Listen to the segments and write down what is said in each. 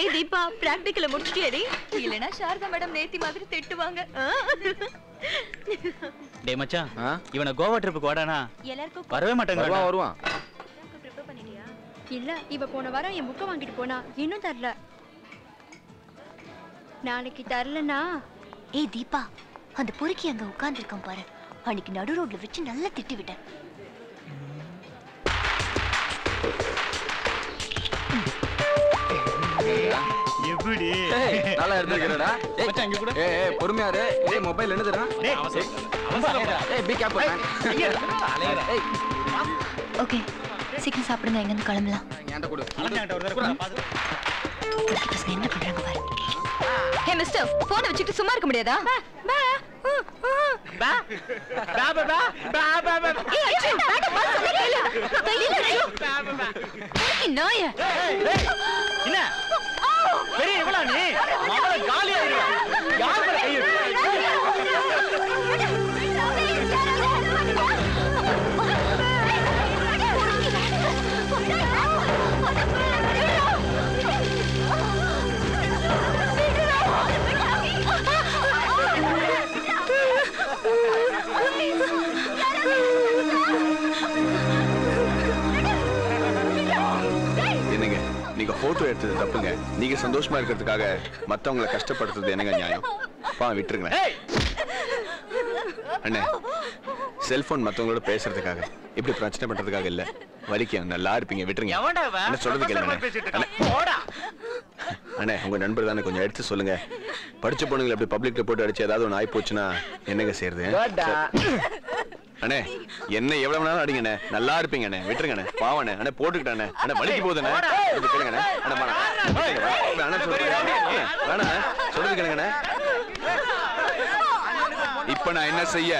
ஏய் தீபா பிராக்டிக்கல முடிச்சிட்டியாடி? இல்லனா சாரதா மேடம் நேத்தி மாதிரி திட்டுவாங்க. டேய் மச்சான் இவனை கோவா ட்ரிப்புக்கு வாடானா? எல்லாருக்கும் வரவே மாட்டாங்க வருவான் வருவான். இல்ல இவ போன வாரம் என் புக்கை வாங்கிட்டு போனா இன்னும் தரல. நாளைக்கு தரலனா? ஏய் தீபா அந்த பொறுக்கி அங்க உட்கார்ந்திருக்கான் பாரு. அன்னைக்கு நடு ரோட்ல வச்சு நல்லா திட்டி விட்டேன் ஏய், நல்லா இருந்திருக்கிறடா. ஏய் மச்சான், இங்க கூட. ஏய் பொறுமையா இரு ஏய் மொபைல் என்னதுடா? டேய் ஏய் பி கேப் ஏய் ஓகே. சீக்கிரம் சாப்பிடுங்க எங்கன்னு கிளம்பலாம். என்கிட்ட கொடு. அலஞ்சாங்கிட்ட ஒரு தடவை பாத்து பசங்க என்ன பண்றாங்க பாரு. ஹே மிஸ்டர் போனை வச்சுட்டு சும்மா இருக்க முடியாதா? ஏய், அச்சு, அ பாத்து சொன்னா கேளு. கையில இரு. ஏய், நாயே. என்ன? பெரிய இவளா நீ? நீங்க போட்டோ எடுத்தது தப்புங்க. நீங்க சந்தோஷமா இருக்கிறதுக்காக மத்தவங்கள கஷ்டப்படுத்துறது என்னங்க நியாயம்? பா விட்டுருங்களேன். ஏய்! அண்ணே செல்போன் மத்தவங்களோட பேசுறதுக்காக. இப்படி பிரச்சனை பண்றதுக்காக இல்ல. வலிக்க நல்லா இருப்பீங்க. விட்டுருங்க? என்ன சொல்றது கேளுங்க அண்ணே. உங்க நண்பர் தானே கொஞ்சம் எடுத்து சொல்லுங்க. படிச்ச பொண்ணுங்களை அப்படி பப்ளிக்ல போட்டு அடிச்சு ஏதாவது ஒன்று ஆகி போச்சுன்னா என்னங்க செய்யறது? அண்ணே என்ன எவ்வளவு நேரம் அடிங்கண்ணே. நல்லா இருப்பீங்க அண்ணே விட்டுருங்கண்ணே. பாவண்ணே. அண்ணே போட்டுக்கிட்டானே அண்ணே வலிக்கு போகுதுண்ணே. கேளுங்கண்ணே. அண்ணே. விட்டுருங்க. அண்ணே சொல்றது கேளுங்கண்ணே. இப்ப நான் என்ன செய்ய?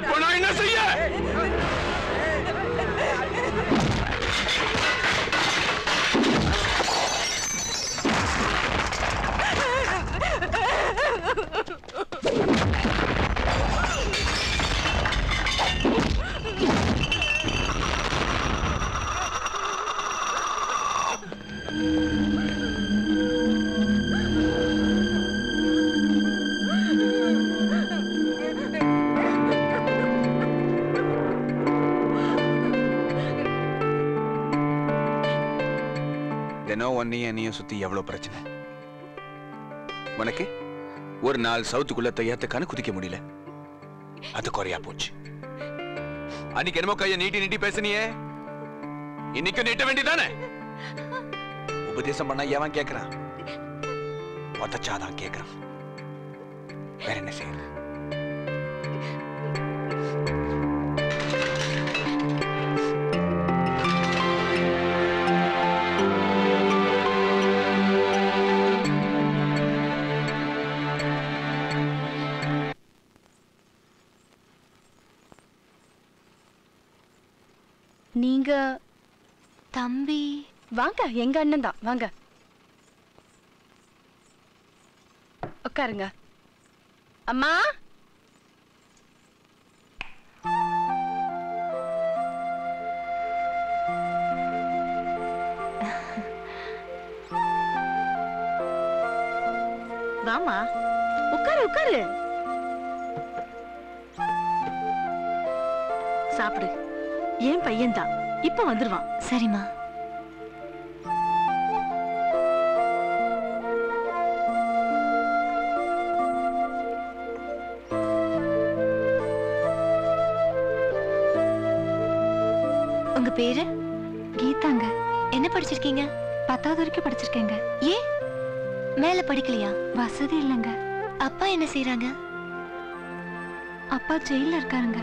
இப்ப தினம் ஒன்னையும் என்னையும் சுத்தி எவ்வளவு பிரச்சனை உனக்கு ஒரு நாள் சவுத்துக்குள்ள தையாத்த கணு குதிக்க முடியல அது குறையா போச்சு அன்னைக்கு என்னமோ கைய நீட்டி நீட்டி பேசுனியே இன்னைக்கு நீட்ட வேண்டியதானே உபதேசம் பண்ணா எவன் கேக்குறான் உதச்சாதான் கேக்குறான் வேற என்ன செய்யறது நீங்க தம்பி? வாங்க எங்க அண்ணன் தான். வாங்க. உட்காருங்க. அம்மா? வாமா உட்காரு உட்காரு. சாப்பிடு. என் பையன் தான் இப்ப வந்துருவான். சரிம்மா. உங்க பேரு? கீதாங்க. என்ன படிச்சிருக்கீங்க? பத்தாவது வரைக்கும் படிச்சிருக்கேங்க. ஏன் மேல படிக்கலையா? வசதி இல்லைங்க. அப்பா என்ன செய்யறாங்க அப்பா ஜெயில இருக்காருங்க.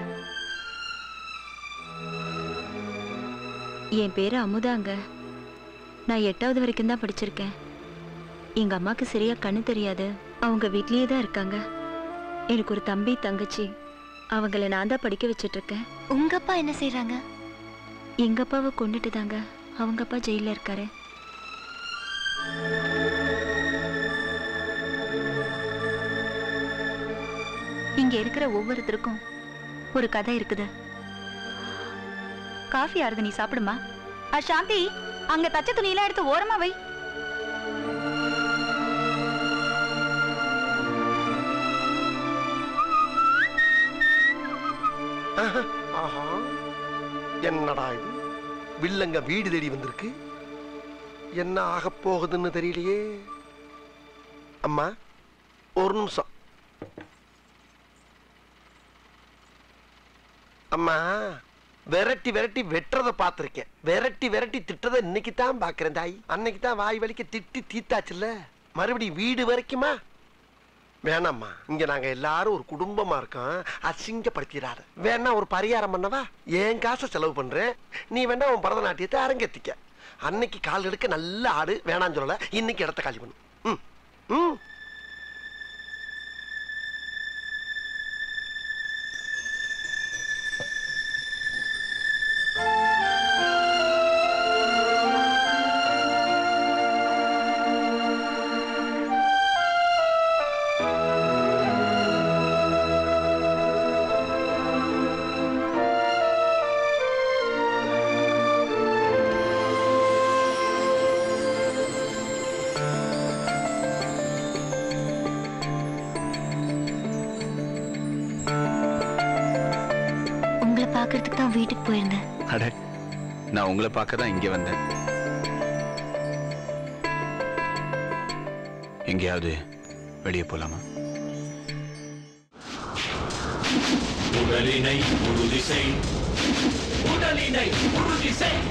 என் பேரு அமுதாங்க. நான் எட்டாவது வரைக்கும் தான் படிச்சிருக்கேன். எங்க அம்மாக்கு சரியா கண்ணு தெரியாது. அவங்க வீட்லயே தான் இருக்காங்க. எனக்கு ஒரு தம்பி தங்கச்சி. அவங்கள நான் தான் படிக்க வச்சிட்டு இருக்கேன் உங்க அப்பா என்ன செய்றாங்க? எங்க அப்பாவை கொண்டுட்டு தாங்க. அவங்க அப்பா ஜெயில இருக்காரு. இங்க இருக்கிற ஒவ்வொருத்தருக்கும் ஒரு கதை இருக்குது. காஃபி ஆறுது நீ சாப்பிடுமா? ஆ சாந்தி அங்க தச்ச துணியெல்லாம் எடுத்து ஓரமா வை. என்னடா இது? வில்லங்க வீடு தேடி வந்திருக்கு. என்ன ஆக போகுதுன்னு தெரியலையே. அம்மா ஒரு நிமிஷம். அம்மா. விரட்டி விரட்டி வெட்டுறதை பார்த்துருக்கேன். விரட்டி விரட்டி திட்டுறத இன்னைக்கு தான் பார்க்குறேன் தாய். அன்னைக்கு தான் வாய் வலிக்க திட்டி தீத்தாச்சுல்ல. மறுபடியும் வீடு வரைக்குமா? வேணாம்மா. இங்க நாங்க எல்லாரும் ஒரு குடும்பமா இருக்கோம். அசிங்கப்படுத்திடாத. வேணா ஒரு பரிகாரம் பண்ணவா? என் காசை செலவு பண்றேன் நீ வேணா உன் பரதநாட்டியத்தை அரங்கேத்திக்க. அன்னைக்கு கால் எடுக்க நல்ல ஆடு வேணாம்னு சொல்லல. இன்னைக்கு இடத்த காலி பண்ணு. ம். ம். உங்களை பார்க்கறதுக்கு தான் வீட்டுக்கு போயிருந்தேன். அட நான் உங்களை பார்க்க தான் இங்கே வந்தேன். எங்கேயாவது வெளியே போலாமா? உடலினை உறுதி செய். உடலினை உறுதி செய்.